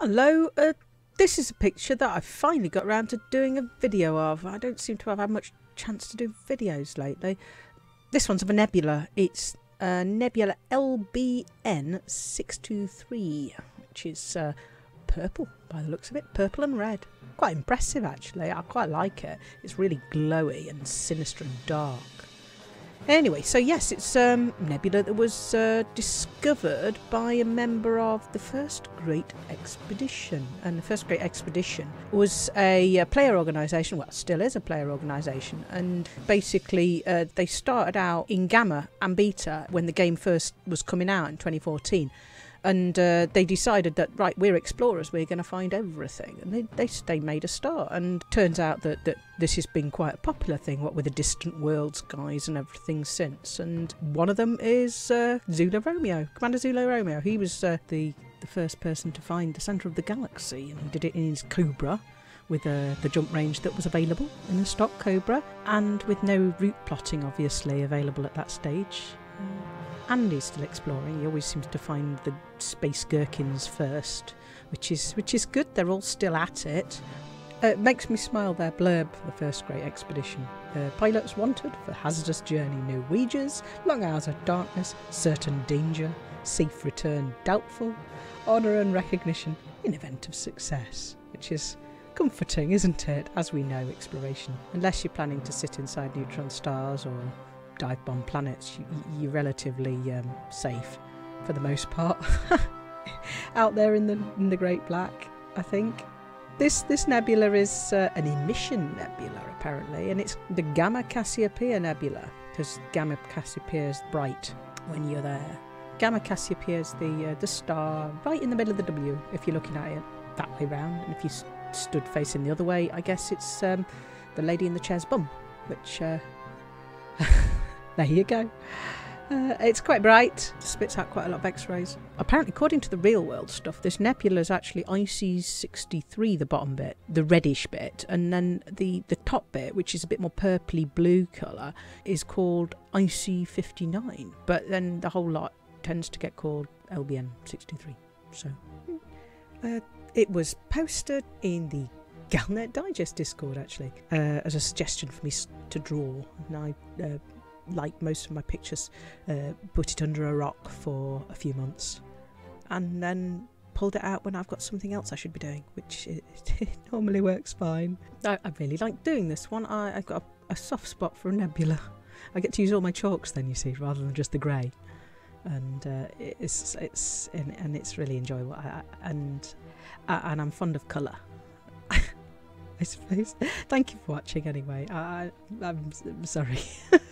Hello, uh, this is a picture that I finally got around to doing a video of. I don't seem to have had much chance to do videos lately. This one's of a nebula. It's uh, Nebula LBN 623, which is uh, purple by the looks of it, purple and red. Quite impressive actually, I quite like it. It's really glowy and sinister and dark. Anyway, so yes, it's um, nebula that was uh, discovered by a member of the First Great Expedition. And the First Great Expedition was a, a player organisation, well, still is a player organisation. And basically, uh, they started out in Gamma and Beta when the game first was coming out in 2014 and uh, they decided that right we're explorers we're going to find everything. And they, they, they made a start. And turns out that, that this has been quite a popular thing what with the distant worlds guys and everything since. And one of them is uh, Zulu Romeo Commander Zulu Romeo. He was uh, the the first person to find the centre of the galaxy. And he did it in his Cobra with uh, the jump range that was available in the stock Cobra and with no route plotting obviously available at that stage Andy's still exploring. He always seems to find the space gherkins first, which is which is good. They're all still at it. Uh, it makes me smile their blurb for the first great expedition. Uh, pilots wanted for hazardous journey, no wages, long hours of darkness, certain danger, safe return doubtful, honour and recognition in event of success, which is comforting, isn't it? As we know, exploration, unless you're planning to sit inside neutron stars or dive bomb planets, you, are relatively um, safe for the most part. Out there in the in the Great Black, I think. This this nebula is uh, an emission nebula apparently, and it's the Gamma Cassiopeia nebula because Gamma Cassiopeia is bright when you're there. Gamma Cassiopeia is the uh, the star right in the middle of the W if you're looking at it that way round, and if you st- stood facing the other way, I guess it's um, the lady in the chair's bum, which. Uh, there you go. Uh, it's quite bright, spits out quite a lot of X rays. Apparently, according to the real world stuff, this nebula is actually IC 63, the bottom bit, the reddish bit, and then the, the top bit, which is a bit more purpley blue colour, is called IC 59. But then the whole lot tends to get called LBN 63. So, uh, it was posted in the Galnet Digest Discord actually uh, as a suggestion for me to draw, and I uh, like most of my pictures, uh, put it under a rock for a few months, and then pulled it out when I've got something else I should be doing, which it, it normally works fine. I, I, really like doing this one. I, have got a, a, soft spot for a nebula. I get to use all my chalks then, you see, rather than just the grey, and uh, it's it's and, and, it's really enjoyable. I, and and I'm fond of colour. I suppose. Thank you for watching anyway. I, I'm sorry.